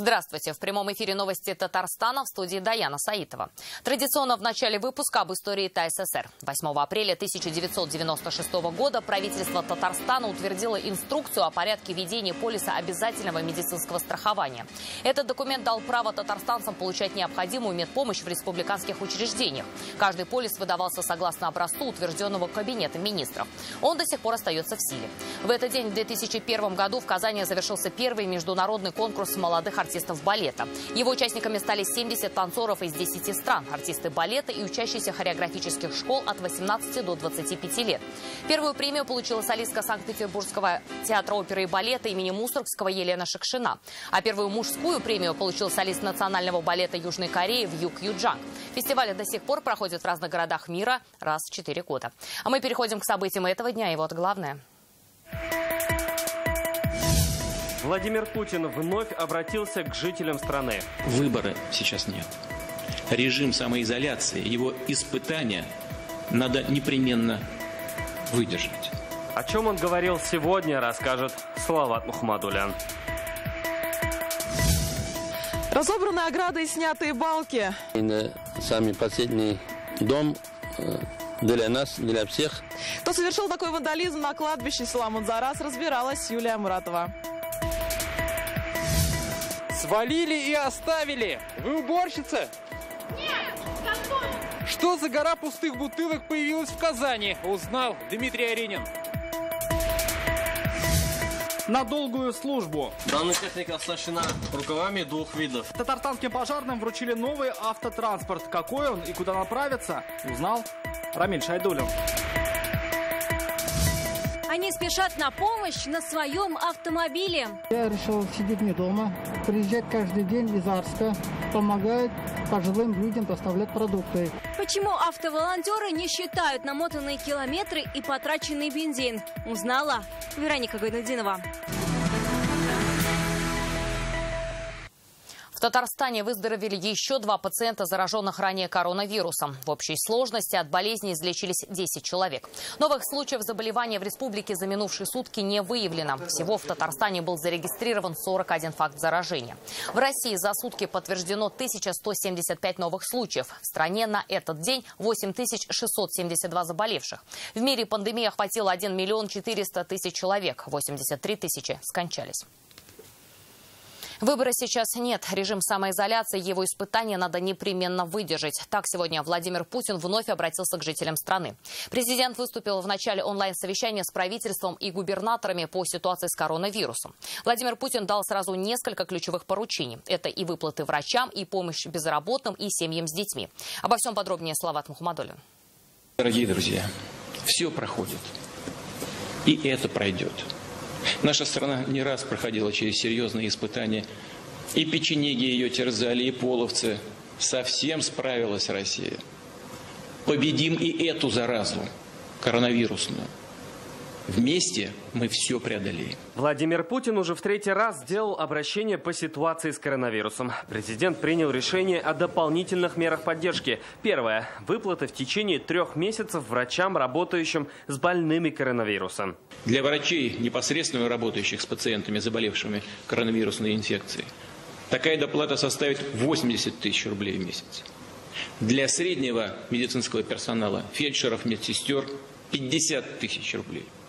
Здравствуйте. В прямом эфире новости Татарстана в студии Даяна Саитова. Традиционно в начале выпуска об истории ТССР. 8 апреля 1996 года правительство Татарстана утвердило инструкцию о порядке ведения полиса обязательного медицинского страхования. Этот документ дал право татарстанцам получать необходимую медпомощь в республиканских учреждениях. Каждый полис выдавался согласно образцу, утвержденного Кабинетом министров. Он до сих пор остается в силе. В этот день, в 2001 году, в Казани завершился первый международный конкурс молодых артистов балета. Его участниками стали 70 танцоров из 10 стран, артисты балета и учащиеся хореографических школ от 18 до 25 лет. Первую премию получила солистка Санкт-Петербургского театра оперы и балета имени Мусоргского Елена Шакшина. А первую мужскую премию получил солист национального балета Южной Кореи Вьюк Юджанг. Фестивали до сих пор проходят в разных городах мира раз в 4 года. А мы переходим к событиям этого дня. И вот главное – Владимир Путин вновь обратился к жителям страны. Выбора сейчас нет. Режим самоизоляции, его испытания надо непременно выдержать. О чем он говорил сегодня, расскажет Салават Мухаммадулян. Разобраны ограды и снятые балки. И самый последний дом э, для нас, для всех. Кто совершил такой вандализм на кладбище села Мунзарас, разбиралась Юлия Муратова. Свалили и оставили. Вы уборщица? Нет, Что за гора пустых бутылок появилась в Казани? Узнал Дмитрий Аренин. на долгую службу. Данная техника оснащена рукавами двух видов. Татарстанским пожарным вручили новый автотранспорт. Какой он и куда направится, узнал Рамиль Шайдулин. Они спешат на помощь на своем автомобиле. Я решил сидеть не дома, приезжать каждый день из Арска, помогать пожилым людям доставлять продукты. Почему автоволонтеры не считают намотанные километры и потраченный бензин? Узнала Вероника Гайнудинова. В Татарстане выздоровели еще два пациента, зараженных ранее коронавирусом. В общей сложности от болезни излечились 10 человек. Новых случаев заболевания в республике за минувшие сутки не выявлено. Всего в Татарстане был зарегистрирован 41 факт заражения. В России за сутки подтверждено 1175 новых случаев. В стране на этот день 8672 заболевших. В мире пандемия охватила 1 миллион 400 тысяч человек. 83 тысячи скончались. Выбора сейчас нет. Режим самоизоляции, его испытания надо непременно выдержать. Так сегодня Владимир Путин вновь обратился к жителям страны. Президент выступил в начале онлайн-совещания с правительством и губернаторами по ситуации с коронавирусом. Владимир Путин дал сразу несколько ключевых поручений. Это и выплаты врачам, и помощь безработным, и семьям с детьми. Обо всем подробнее Слават Мухаммадулин. Дорогие друзья, все проходит. И это пройдет. Наша страна не раз проходила через серьезные испытания. И печенеги ее терзали, и половцы. Совсем справилась Россия. Победим и эту заразу, коронавирусную. Вместе мы все преодолеем. Владимир Путин уже в третий раз сделал обращение по ситуации с коронавирусом. Президент принял решение о дополнительных мерах поддержки. Первое. Выплаты в течение трех месяцев врачам, работающим с больными коронавирусом. Для врачей, непосредственно работающих с пациентами, заболевшими коронавирусной инфекцией, такая доплата составит 80 тысяч рублей в месяц. Для среднего медицинского персонала, фельдшеров, медсестер, 50 тысяч рублей –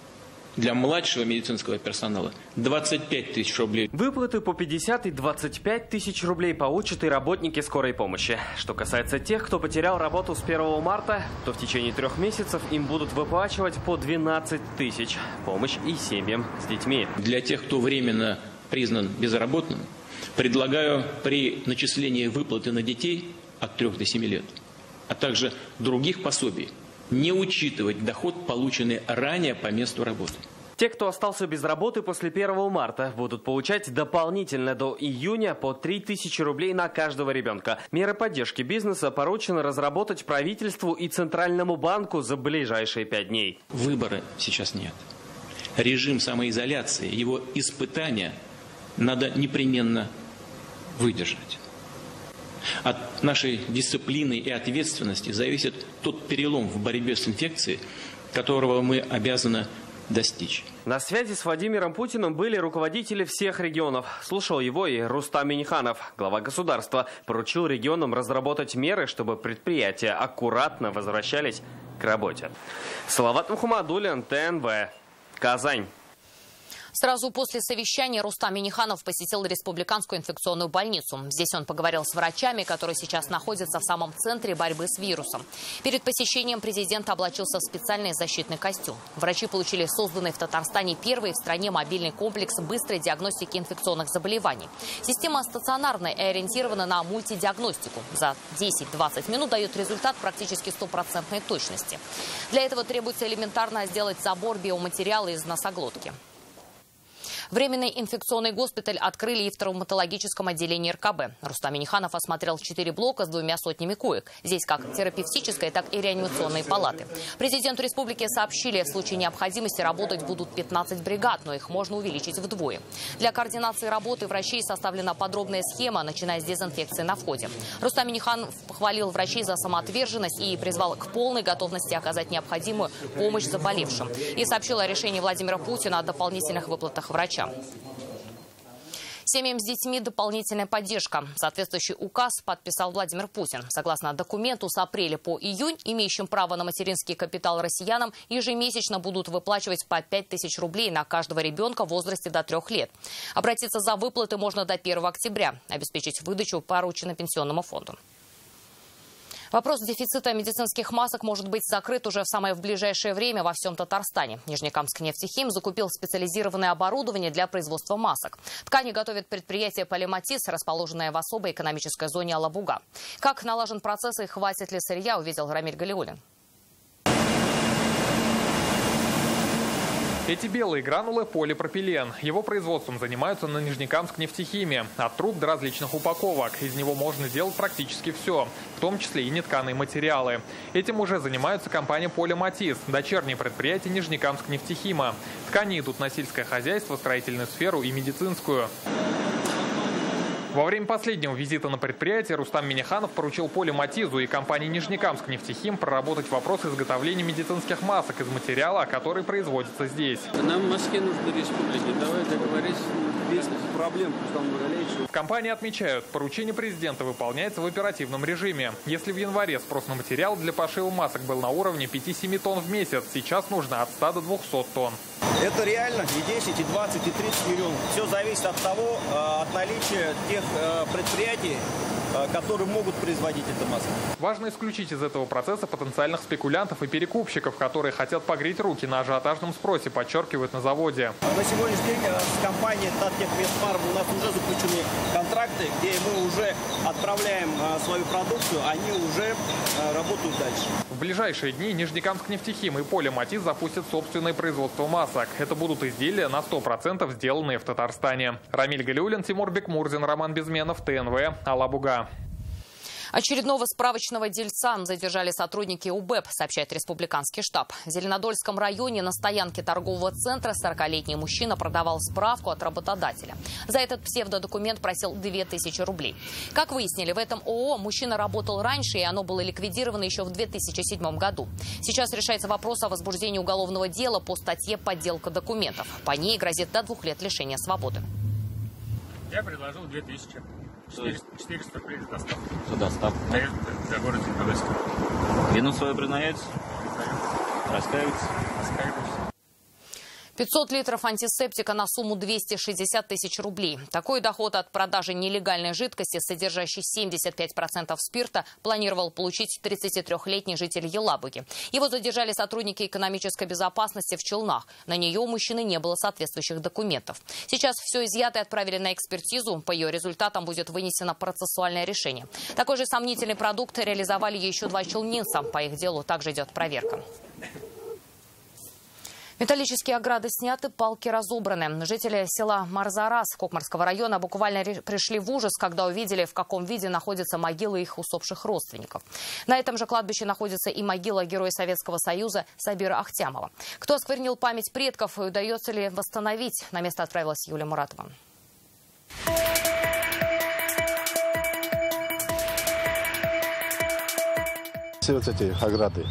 для младшего медицинского персонала 25 тысяч рублей. Выплаты по 50 и 25 тысяч рублей получат и работники скорой помощи. Что касается тех, кто потерял работу с 1 марта, то в течение трех месяцев им будут выплачивать по 12 тысяч. Помощь и семьям с детьми. Для тех, кто временно признан безработным, предлагаю при начислении выплаты на детей от 3 до 7 лет, а также других пособий не учитывать доход, полученный ранее по месту работы. Те, кто остался без работы после 1 марта, будут получать дополнительно до июня по 3000 рублей на каждого ребенка. Меры поддержки бизнеса поручено разработать правительству и Центральному банку за ближайшие пять дней. Выбора сейчас нет. Режим самоизоляции, его испытания надо непременно выдержать. От нашей дисциплины и ответственности зависит тот перелом в борьбе с инфекцией, которого мы обязаны достичь. На связи с Владимиром Путиным были руководители всех регионов. Слушал его и Рустам Миниханов. Глава государства поручил регионам разработать меры, чтобы предприятия аккуратно возвращались к работе. Салават Мухаммадулин, ТНВ, Казань. Сразу после совещания Рустам Миниханов посетил республиканскую инфекционную больницу. Здесь он поговорил с врачами, которые сейчас находятся в самом центре борьбы с вирусом. Перед посещением президент облачился в специальный защитный костюм. Врачи получили созданный в Татарстане первый в стране мобильный комплекс быстрой диагностики инфекционных заболеваний. Система стационарная и ориентирована на мультидиагностику. За 10-20 минут дает результат практически стопроцентной точности. Для этого требуется элементарно сделать забор биоматериала из носоглотки. Временный инфекционный госпиталь открыли и в травматологическом отделении РКБ. Рустам Миниханов осмотрел четыре блока с двумя сотнями коек. Здесь как терапевтическая, так и реанимационные палаты. Президенту республики сообщили, в случае необходимости работать будут 15 бригад, но их можно увеличить вдвое. Для координации работы врачей составлена подробная схема, начиная с дезинфекции на входе. Рустам Миниханов похвалил врачей за самоотверженность и призвал к полной готовности оказать необходимую помощь заболевшим. И сообщил о решении Владимира Путина о дополнительных выплатах врачам врачам. Семьям с детьми дополнительная поддержка. Соответствующий указ подписал Владимир Путин. Согласно документу, с апреля по июнь имеющим право на материнский капитал россиянам ежемесячно будут выплачивать по 5 тысяч рублей на каждого ребенка в возрасте до трех лет. Обратиться за выплаты можно до 1 октября. Обеспечить выдачу поручено Пенсионному фонду. Вопрос дефицита медицинских масок может быть закрыт уже в самое ближайшее время во всем Татарстане. Нижнекамск нефтехим закупил специализированное оборудование для производства масок. Ткани готовит предприятие «Полиматис», расположенное в особой экономической зоне Алабуга. Как налажен процесс и хватит ли сырья, увидел Рамиль Галиулин. Эти белые гранулы – полипропилен. Его производством занимаются на Нижнекамск нефтехимия. От труб до различных упаковок. Из него можно делать практически все, в том числе и нетканые материалы. Этим уже занимаются компания «Полиматис», дочернее предприятие Нижнекамск нефтехима. Ткани идут на сельское хозяйство, строительную сферу и медицинскую. Во время последнего визита на предприятие Рустам Миниханов поручил Поле Матизу и компании «Нижнекамск нефтехим» проработать вопрос изготовления медицинских масок из материала, который производится здесь. Нам маски нужны республике. Давай договорись без проблем, В компании отмечают, поручение президента выполняется в оперативном режиме. Если в январе спрос на материал для пошива масок был на уровне 5-7 тонн в месяц, сейчас нужно от 100 до 200 тонн. Это реально и 10, и 20, и 30 миллионов. Все зависит от того, э, от наличия тех э, предприятий, которые могут производить это масло. Важно исключить из этого процесса потенциальных спекулянтов и перекупщиков, которые хотят погреть руки на ажиотажном спросе, подчеркивают на заводе. На сегодняшний день э, с компанией Татнефтмесфарм у нас уже заключены контракты, где мы уже отправляем э, свою продукцию, они уже работают дальше. Ближайшие дни Нижнекамск нефтехим и Поле Матис запустят собственное производство масок. Это будут изделия на 100% сделанные в Татарстане. Рамиль Галиулин, Тимур Бекмурзин, Роман Безменов, ТНВ, Алабуга. Очередного справочного дельца задержали сотрудники УБЭП, сообщает республиканский штаб. В Зеленодольском районе на стоянке торгового центра 40-летний мужчина продавал справку от работодателя. За этот псевдодокумент просил 2000 рублей. Как выяснили, в этом ООО мужчина работал раньше, и оно было ликвидировано еще в 2007 году. Сейчас решается вопрос о возбуждении уголовного дела по статье «Подделка документов». По ней грозит до двух лет лишения свободы. Я предложил 2000. 400, 400 рублей за доставку. За города Зеленодольска. Вину свою признаете? Признаю. Раскаиваетесь? Раскаиваюсь. 500 литров антисептика на сумму 260 тысяч рублей. Такой доход от продажи нелегальной жидкости, содержащей 75% спирта, планировал получить 33-летний житель Елабуги. Его задержали сотрудники экономической безопасности в Челнах. На нее у мужчины не было соответствующих документов. Сейчас все изъято и отправили на экспертизу. По ее результатам будет вынесено процессуальное решение. Такой же сомнительный продукт реализовали еще два челнинца. По их делу также идет проверка. Металлические ограды сняты, палки разобраны. Жители села Марзарас Кокмарского района буквально пришли в ужас, когда увидели, в каком виде находятся могилы их усопших родственников. На этом же кладбище находится и могила героя Советского Союза Сабира Ахтямова. Кто осквернил память предков и удается ли восстановить? На место отправилась Юлия Муратова. Все вот эти ограды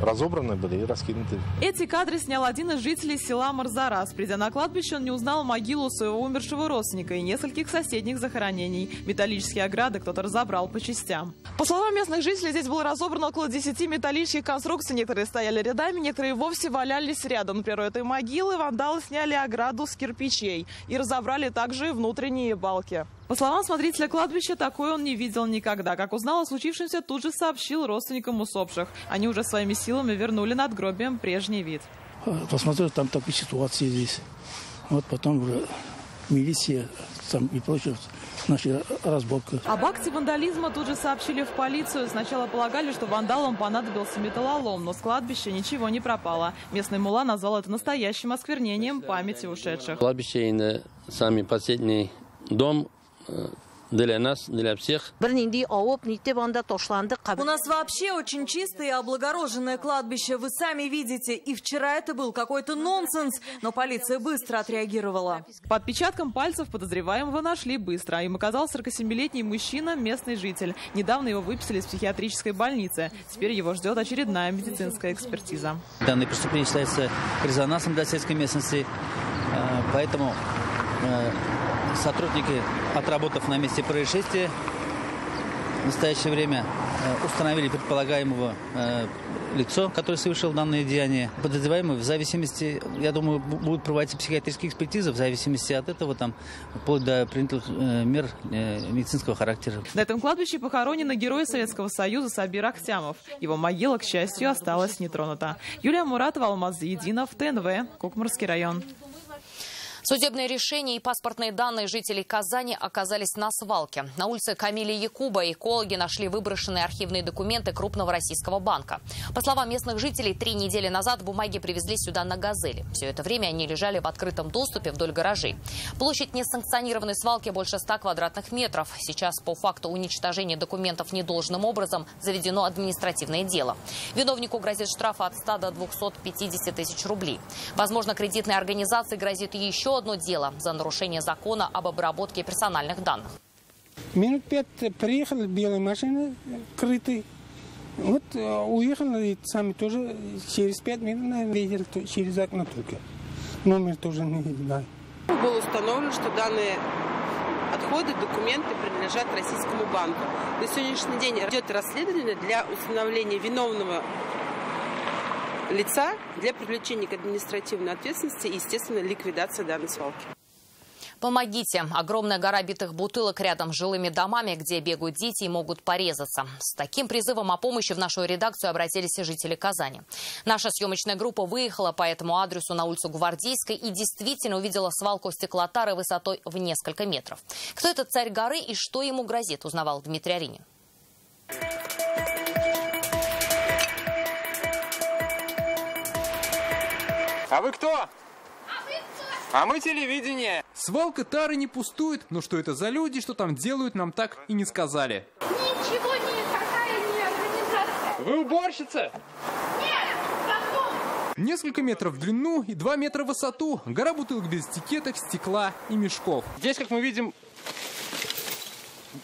разобраны были и раскинуты. Эти кадры снял один из жителей села Марзарас. Придя на кладбище, он не узнал могилу своего умершего родственника и нескольких соседних захоронений. Металлические ограды кто-то разобрал по частям. По словам местных жителей, здесь было разобрано около 10 металлических конструкций. Некоторые стояли рядами, некоторые вовсе валялись рядом. Например, этой могилы вандалы сняли ограду с кирпичей и разобрали также внутренние балки. По словам смотрителя кладбища, такое он не видел никогда. Как узнал о случившемся, тут же сообщил родственникам усопших. Они уже своими силами вернули надгробием прежний вид. Посмотрел, там такая ситуация здесь. Вот потом уже милиция там и прочее начали разборка. Об акте вандализма тут же сообщили в полицию. Сначала полагали, что вандалам понадобился металлолом, но с кладбища ничего не пропало. Местный мула назвал это настоящим осквернением памяти ушедших. Кладбище и самый последний дом для нас, для всех. У нас вообще очень чистое и облагороженное кладбище. Вы сами видите. И вчера это был какой-то нонсенс. Но полиция быстро отреагировала. По отпечаткам пальцев подозреваемого нашли быстро. Им оказался 47-летний мужчина, местный житель. Недавно его выписали из психиатрической больницы. Теперь его ждет очередная медицинская экспертиза. Данное преступление считается резонансом для сельской местности. Поэтому сотрудники, отработав на месте происшествия, в настоящее время установили предполагаемого э, лицо, которое совершил данное деяние. Подозреваемый в зависимости, я думаю, будут проводиться психиатрические экспертизы в зависимости от этого, там, вплоть до принятых э, мер э, медицинского характера. На этом кладбище похоронены герой Советского Союза Сабир Ахтямов. Его могила, к счастью, осталась нетронута. Юлия Муратова, Алмаз Единов, ТНВ, Кукмарский район. Судебные решения и паспортные данные жителей Казани оказались на свалке. На улице Камиля Якуба экологи нашли выброшенные архивные документы крупного российского банка. По словам местных жителей, три недели назад бумаги привезли сюда на «Газели». Все это время они лежали в открытом доступе вдоль гаражей. Площадь несанкционированной свалки больше 100 квадратных метров. Сейчас по факту уничтожения документов недолжным образом заведено административное дело. Виновнику грозит штраф от 100 до 250 тысяч рублей. Возможно, кредитной организации грозит еще одно дело за нарушение закона об обработке персональных данных. Минут пять приехала белая машина, крытый. Вот уехали, сами тоже через пять минут, наверное, видели через окно только. Номер тоже не знаю. Было установлено, что данные отходы, документы принадлежат российскому банку. На сегодняшний день идет расследование для установления виновного лица для привлечения к административной ответственности и, естественно, ликвидации данной свалки. Помогите. Огромная гора битых бутылок рядом с жилыми домами, где бегают дети и могут порезаться. С таким призывом о помощи в нашу редакцию обратились и жители Казани. Наша съемочная группа выехала по этому адресу на улицу Гвардейской и действительно увидела свалку стеклотары высотой в несколько метров. Кто этот царь горы и что ему грозит, узнавал Дмитрий Аринин. А вы кто? А мы телевидение. Свалка тары не пустует, но что это за люди, что там делают, нам так и не сказали. Ничего никакая не организация. Вы уборщица? Нет, потом. Несколько метров в длину и 2 метра в высоту. Гора бутылок без этикеток, стекла и мешков. Здесь, как мы видим,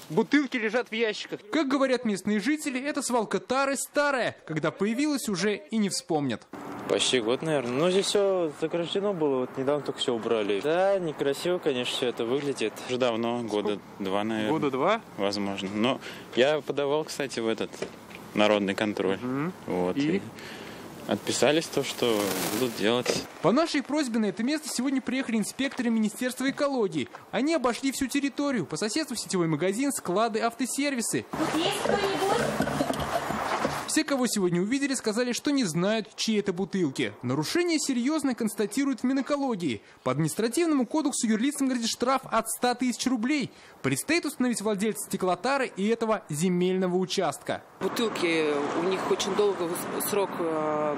Бутылки лежат в ящиках. Как говорят местные жители, эта свалка тары старая. Когда появилась, уже и не вспомнят. Почти год, наверное. Но здесь все заграждено было, вот недавно только все убрали. Да, некрасиво, конечно, все это выглядит. Уже давно, года два, наверное. Года два? Возможно. Но я подавал, кстати, в этот народный контроль. Угу. Вот. И? И отписались то, что будут делать. По нашей просьбе на это место сегодня приехали инспекторы Министерства экологии. Они обошли всю территорию. По соседству сетевой магазин, склады, автосервисы. Тут есть кто-нибудь? Все, кого сегодня увидели, сказали, что не знают, чьи это бутылки. Нарушение серьезное констатируют в Минэкологии. По административному кодексу юрлицам грозит штраф от 100 тысяч рублей. Предстоит установить владельца стеклотары и этого земельного участка. Бутылки, у них очень долгий срок э,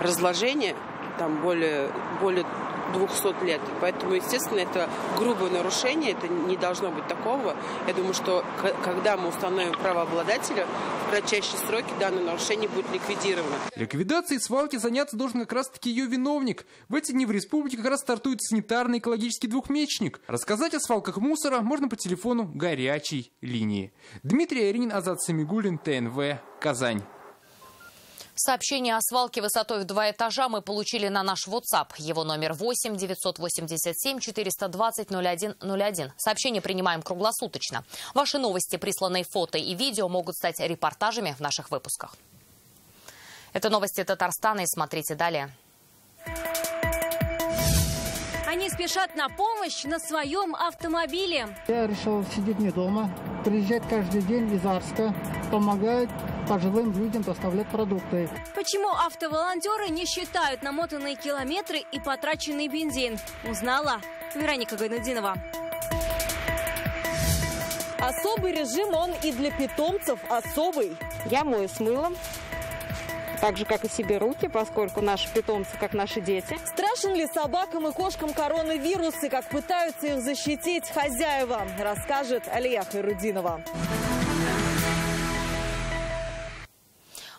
разложения, там более, более 200 лет. Поэтому, естественно, это грубое нарушение, это не должно быть такого. Я думаю, что когда мы установим правообладателя, в кратчайшие сроки данное нарушение будет ликвидировано. Ликвидацией свалки заняться должен как раз-таки ее виновник. В эти дни в республике как раз стартует санитарный экологический двухмесячник. Рассказать о свалках мусора можно по телефону горячей линии. Дмитрий Аринин, Азат Самигулин, ТНВ, Казань. Сообщение о свалке высотой в два этажа мы получили на наш WhatsApp. Его номер 8 987 420 01 01. Сообщение принимаем круглосуточно. Ваши новости, присланные фото и видео, могут стать репортажами в наших выпусках. Это новости Татарстана и смотрите далее. Они спешат на помощь на своем автомобиле. Я решил сидеть не дома, приезжать каждый день из Арска, помогать пожилым людям доставлять продукты. Почему автоволонтеры не считают намотанные километры и потраченный бензин? Узнала Вероника Гайнудинова. Особый режим он и для питомцев особый. Я мою с мылом, так же, как и себе руки, поскольку наши питомцы, как наши дети. Страшен ли собакам и кошкам коронавирус и как пытаются их защитить хозяева, расскажет Алия Хайрудинова.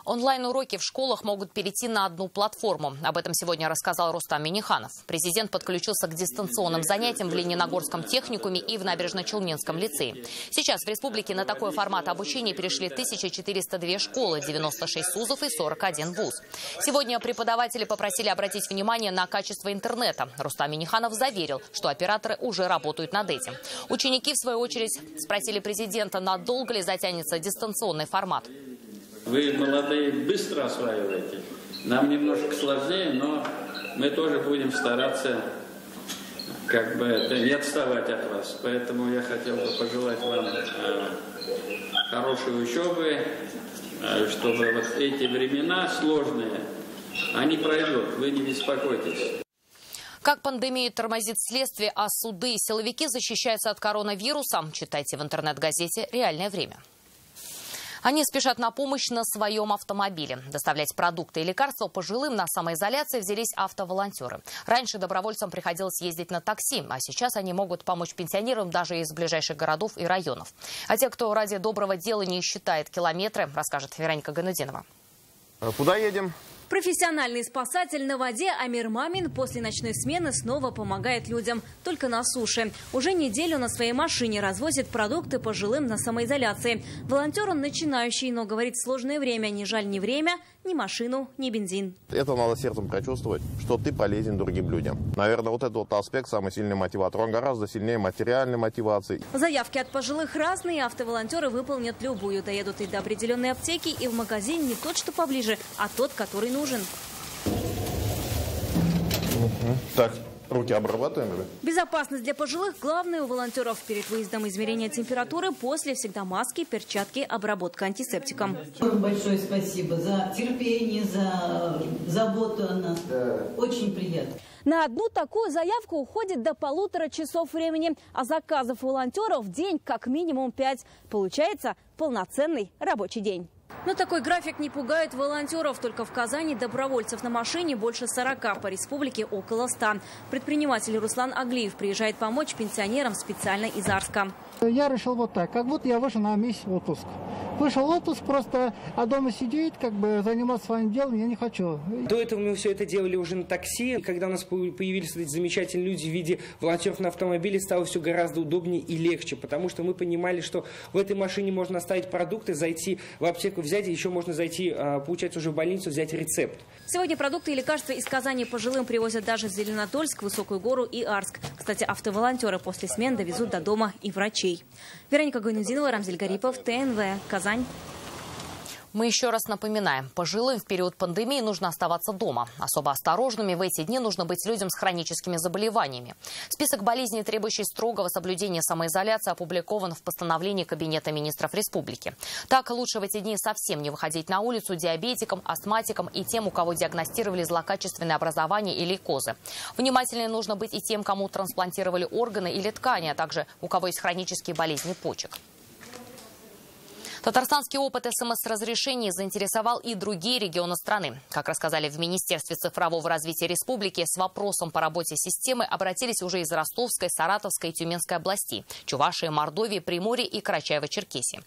Онлайн-уроки в школах могут перейти на одну платформу. Об этом сегодня рассказал Рустам Миниханов. Президент подключился к дистанционным занятиям в Лениногорском техникуме и в Набережно-Челнинском лицее. Сейчас в республике на такой формат обучения перешли 1402 школы, 96 СУЗов и 41 ВУЗ. Сегодня преподаватели попросили обратить внимание на качество интернета. Рустам Миниханов заверил, что операторы уже работают над этим. Ученики, в свою очередь, спросили президента, надолго ли затянется дистанционный формат. Вы, молодые, быстро осваиваете. Нам немножко сложнее, но мы тоже будем стараться как бы это, не отставать от вас. Поэтому я хотел бы пожелать вам э, хорошей учебы, э, чтобы вот эти времена сложные, они пройдут, вы не беспокойтесь. Как пандемия тормозит следствие, а суды и силовики защищаются от коронавируса, читайте в интернет-газете «Реальное время». Они спешат на помощь на своем автомобиле. Доставлять продукты и лекарства пожилым на самоизоляции взялись автоволонтеры. Раньше добровольцам приходилось ездить на такси, а сейчас они могут помочь пенсионерам даже из ближайших городов и районов. А те, кто ради доброго дела не считает километры, расскажет Вероника Ганудинова. Куда едем? Профессиональный спасатель на воде Амир Мамин после ночной смены снова помогает людям, только на суше. Уже неделю на своей машине развозит продукты пожилым на самоизоляции. Волонтер он начинающий, но говорит, сложное время, не жаль ни время, ни машину, ни бензин. Это надо сердцем прочувствовать, что ты полезен другим людям. Наверное, вот этот вот аспект самый сильный мотиватор. Он гораздо сильнее материальной мотивации. Заявки от пожилых разные. Автоволонтеры выполнят любую. Доедут и до определенной аптеки, и в магазин не тот, что поближе, а тот, который нужен. Угу. Так, руки обрабатываем или? Безопасность для пожилых – главное у волонтеров. Перед выездом измерение температуры, после всегда маски, перчатки, обработка антисептиком. Большое спасибо за терпение, за заботу о нас. Очень приятно. На одну такую заявку уходит до полутора часов времени, а заказов волонтеров в день как минимум пять. Получается полноценный рабочий день. Но такой график не пугает волонтеров. Только в Казани добровольцев на машине больше 40, по республике около 100. Предприниматель Руслан Аглиев приезжает помочь пенсионерам специально из Арска. Я решил вот так, как будто я вышел на месяц в отпуск. Вышел в отпуск просто, а дома сидеть, как бы заниматься своим делом я не хочу. До этого мы все это делали уже на такси. И когда у нас появились эти замечательные люди в виде волонтеров на автомобиле, стало все гораздо удобнее и легче, потому что мы понимали, что в этой машине можно оставить продукты, зайти в аптеку, взять, и еще можно зайти, а, получается, уже в больницу, взять рецепт. Сегодня продукты и лекарства из Казани пожилым привозят даже в Зеленодольск, Высокую гору и Арск. Кстати, автоволонтеры после смен довезут до дома и врачей. Вероника Гайнудинова, Рамзель Гарипов, ТНВ, Казань. Мы еще раз напоминаем, пожилым в период пандемии нужно оставаться дома. Особо осторожными в эти дни нужно быть людям с хроническими заболеваниями. Список болезней, требующий строгого соблюдения самоизоляции, опубликован в постановлении Кабинета министров республики. Так лучше в эти дни совсем не выходить на улицу диабетикам, астматикам и тем, у кого диагностировали злокачественное образование или козы. Внимательнее нужно быть и тем, кому трансплантировали органы или ткани, а также у кого есть хронические болезни почек. Татарстанский опыт СМС-разрешений заинтересовал и другие регионы страны. Как рассказали в Министерстве цифрового развития республики, с вопросом по работе системы обратились уже из Ростовской, Саратовской и Тюменской областей, Чувашии, Мордовии, Приморья и Карачаево-Черкесии.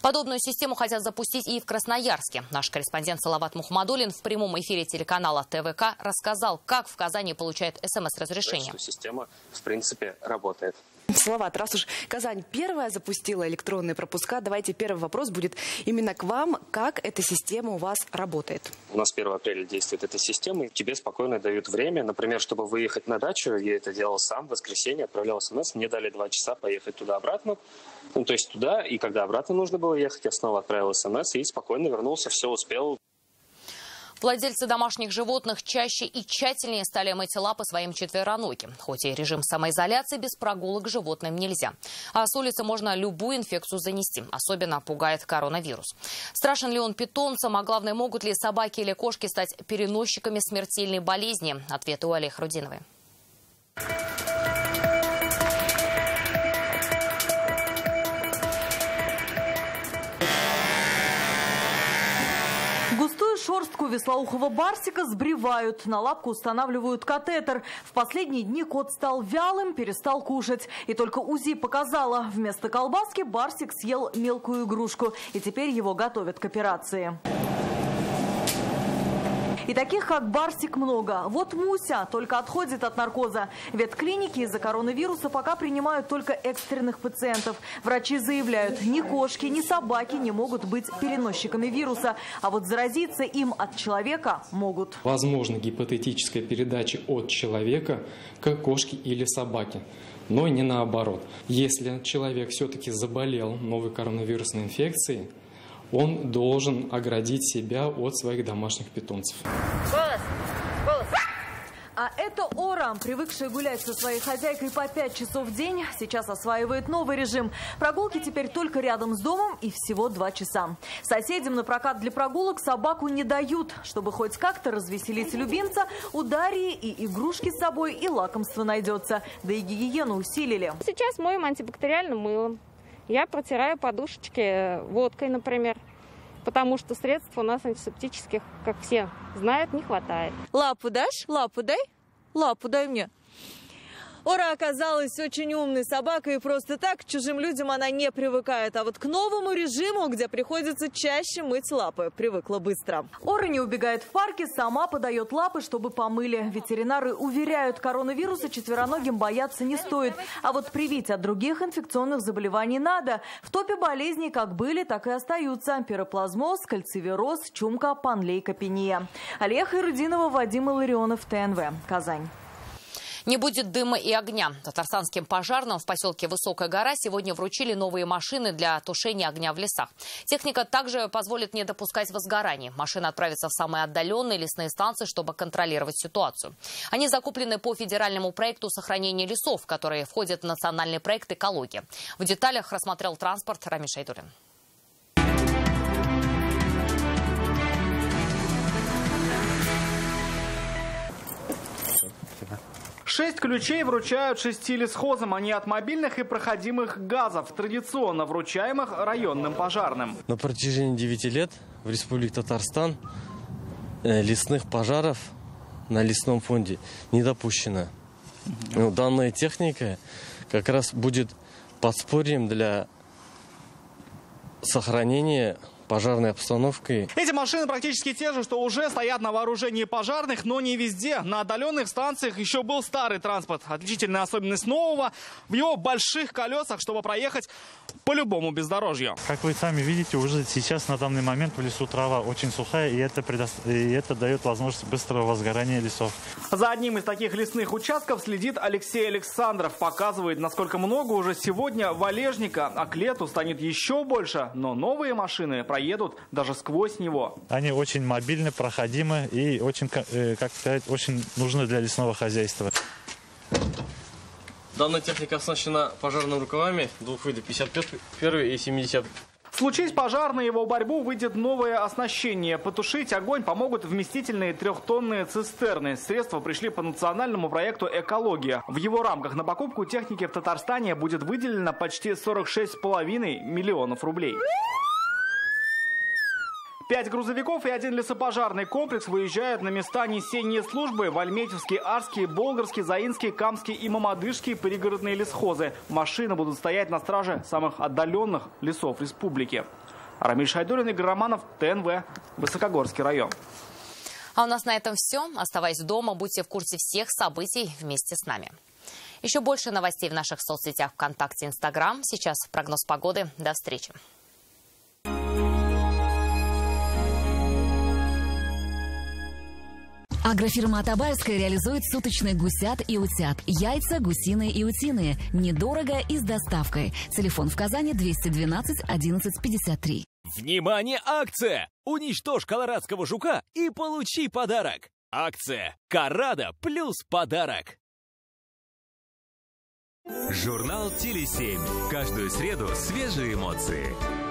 Подобную систему хотят запустить и в Красноярске. Наш корреспондент Салават Мухмадулин в прямом эфире телеканала ТВК рассказал, как в Казани получают СМС-разрешение. Система, в принципе, работает. Салават, раз уж Казань первая запустила электронные пропуска, давайте первый вопрос будет именно к вам. Как эта система у вас работает? У нас 1 апреля действует эта система, и тебе спокойно дают время. Например, чтобы выехать на дачу, я это делал сам в воскресенье, отправлял смс, мне дали два часа поехать туда-обратно. Ну, то есть туда, и когда обратно нужно было ехать, я снова отправил смс и спокойно вернулся, все успел. Владельцы домашних животных чаще и тщательнее стали мыть лапы своим четвероногим. Хоть и режим самоизоляции, без прогулок животным нельзя. А с улицы можно любую инфекцию занести. Особенно пугает коронавирус. Страшен ли он питомцам, а главное, могут ли собаки или кошки стать переносчиками смертельной болезни? Ответ у Олег Рудиновой. Шерстку веслоухого барсика сбривают, на лапку устанавливают катетер. В последние дни кот стал вялым, перестал кушать. И только УЗИ показала, вместо колбаски барсик съел мелкую игрушку. И теперь его готовят к операции. И таких, как Барсик, много. Вот Муся только отходит от наркоза. Ветклиники из-за коронавируса пока принимают только экстренных пациентов. Врачи заявляют, ни кошки, ни собаки не могут быть переносчиками вируса. А вот заразиться им от человека могут. Возможно гипотетическая передача от человека к кошке или собаке но не наоборот. Если человек все-таки заболел новой коронавирусной инфекцией, он должен оградить себя от своих домашних питомцев. Голос! Голос! А это Ора, привыкшая гулять со своей хозяйкой по 5 часов в день, сейчас осваивает новый режим. Прогулки теперь только рядом с домом и всего 2 часа. Соседям на прокат для прогулок собаку не дают. Чтобы хоть как-то развеселить любимца, у Дарьи и игрушки с собой, и лакомство найдется. Да и гигиену усилили. Сейчас моем антибактериальным мылом. Я протираю подушечки водкой, например, потому что средств у нас антисептических, как все знают, не хватает. Лапу дашь? Лапу дай? Лапу дай мне. Ора оказалась очень умной собакой, и просто так к чужим людям она не привыкает. А вот к новому режиму, где приходится чаще мыть лапы, привыкла быстро. Ора не убегает в парке, сама подает лапы, чтобы помыли. Ветеринары уверяют, коронавируса четвероногим бояться не стоит. А вот привить от других инфекционных заболеваний надо. В топе болезней как были, так и остаются. Пироплазмоз, кальцивироз, чумка, панлейка, пения. Олег Ирудинова, Вадим Иларионов, ТНВ. Казань. Не будет дыма и огня. Татарстанским пожарным в поселке Высокая гора сегодня вручили новые машины для тушения огня в лесах. Техника также позволит не допускать возгораний. Машины отправятся в самые отдаленные лесные станции, чтобы контролировать ситуацию. Они закуплены по федеральному проекту сохранения лесов, которые входят в национальный проект «Экология». В деталях рассмотрел транспорт Рамиш Айдулин. Шесть ключей вручают шести лесхозам. Они от мобильных и проходимых газов, традиционно вручаемых районным пожарным. На протяжении 9 лет в Республике Татарстан э, лесных пожаров на лесном фонде не допущено. Ну, данная техника как раз будет подспорьем для сохранения пожарной обстановкой. Эти машины практически те же, что уже стоят на вооружении пожарных, но не везде. На отдаленных станциях еще был старый транспорт. Отличительная особенность нового в его больших колесах, чтобы проехать по любому бездорожью. Как вы сами видите, уже сейчас на данный момент в лесу трава очень сухая, и это, предо... и это дает возможность быстрого возгорания лесов. За одним из таких лесных участков следит Алексей Александров. Показывает, насколько много уже сегодня валежника, а к лету станет еще больше. Но новые машины проедут даже сквозь него. Они очень мобильны, проходимы и очень, э, как сказать, очень нужны для лесного хозяйства. Данная техника оснащена пожарными рукавами двух видов, 51 и 70. Случись пожар, на его борьбу выйдет новое оснащение. Потушить огонь помогут вместительные трехтонные цистерны. Средства пришли по национальному проекту «Экология». В его рамках на покупку техники в Татарстане будет выделено почти 46,5 миллионов рублей. Пять грузовиков и один лесопожарный комплекс выезжают на места несения службы в Альметьевский, Арский, Болгарский, Заинский, Камский и Мамадышский пригородные лесхозы. Машины будут стоять на страже самых отдаленных лесов республики. Рамиль Шайдулин, Игорь Романов, ТНВ, Высокогорский район. А у нас на этом все. Оставаясь дома, будьте в курсе всех событий вместе с нами. Еще больше новостей в наших соцсетях ВКонтакте, Инстаграм. Сейчас прогноз погоды. До встречи. Агрофирма Атабаевская реализует суточный гусят и утят. Яйца гусиные и утиные. Недорого и с доставкой. Телефон в Казани 212 11 53. Внимание, акция! Уничтожь колорадского жука и получи подарок. Акция «Карада плюс подарок». Журнал «Теле7». Каждую среду свежие эмоции.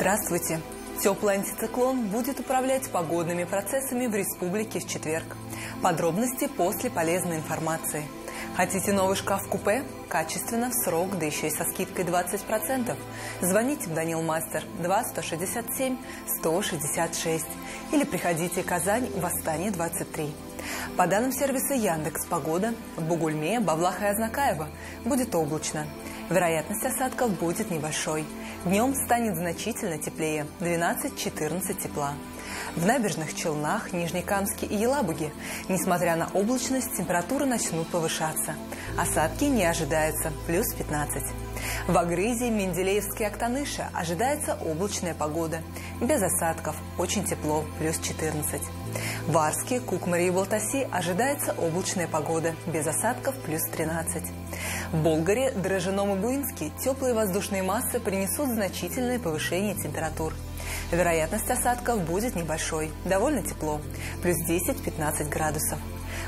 Здравствуйте! Теплый антициклон будет управлять погодными процессами в республике в четверг. Подробности после полезной информации. Хотите новый шкаф-купе? Качественно, в срок, да еще и со скидкой 20%. Звоните в Данил Мастер 2 167 166 или приходите Казань, Восстание 23. По данным сервиса Яндекс Погода в Бугульме, Бавлах и Азнакаево будет облачно. Вероятность осадков будет небольшой. Днем станет значительно теплее – 12-14 тепла. В набережных Челнах, Нижнекамске и Елабуге, несмотря на облачность, температуры начнут повышаться. Осадки не ожидаются – плюс 15. В Агрызе, Менделеевске и Актаныше ожидается облачная погода. Без осадков, очень тепло – плюс 14. В Арске, Кукмаре и Балтаси ожидается облачная погода. Без осадков – плюс 13. Болгаре, Дрожженом и Буинске теплые воздушные массы принесут значительное повышение температур. Вероятность осадков будет небольшой, довольно тепло, плюс 10-15 градусов.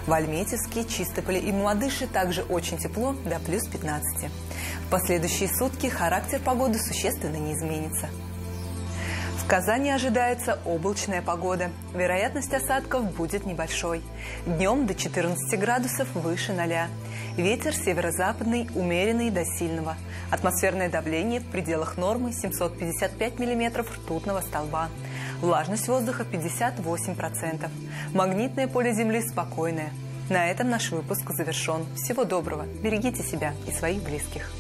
В Альметьевске, Чистополе и Мамадыше также очень тепло, до плюс 15. В последующие сутки характер погоды существенно не изменится. В Казани ожидается облачная погода. Вероятность осадков будет небольшой. Днем до 14 градусов выше ноля. Ветер северо-западный, умеренный до сильного. Атмосферное давление в пределах нормы 755 миллиметров ртутного столба. Влажность воздуха 58%. Магнитное поле Земли спокойное. На этом наш выпуск завершен. Всего доброго. Берегите себя и своих близких.